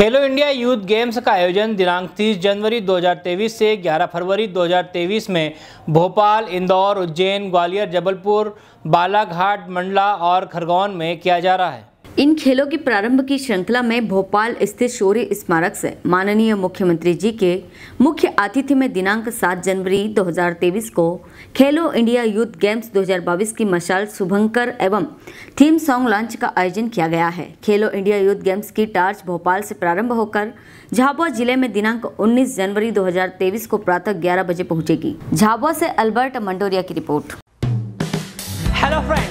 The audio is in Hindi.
खेलो इंडिया यूथ गेम्स का आयोजन दिनांक 30 जनवरी 2023 से 11 फरवरी 2023 में भोपाल, इंदौर, उज्जैन, ग्वालियर, जबलपुर, बालाघाट, मंडला और खरगोन में किया जा रहा है। इन खेलों की प्रारंभ की श्रृंखला में भोपाल स्थित शौर्य स्मारक से माननीय मुख्यमंत्री जी के मुख्य आतिथ्य में दिनांक 7 जनवरी 2023 को खेलो इंडिया यूथ गेम्स 2022 की मशाल शुभंकर एवं थीम सॉन्ग लॉन्च का आयोजन किया गया है। खेलो इंडिया यूथ गेम्स की टार्च भोपाल से प्रारंभ होकर झाबुआ ज़िले में दिनांक 19 जनवरी 2023 को प्रातः 11 बजे पहुंचेगी। झाबुआ से अल्बर्ट मंडोरिया की रिपोर्ट।